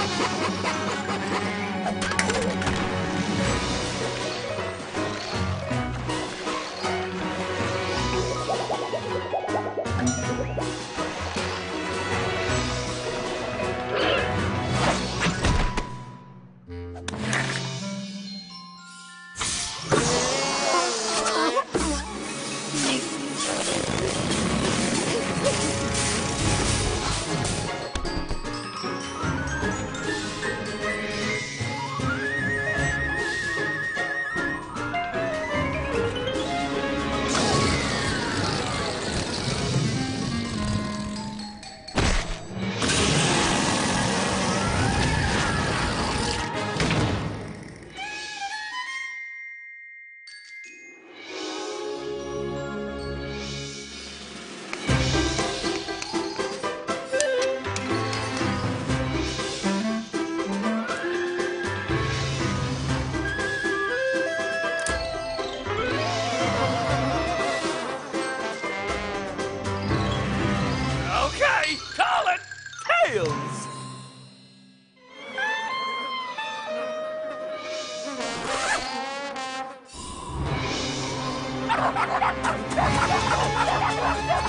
どうぞ。Tails!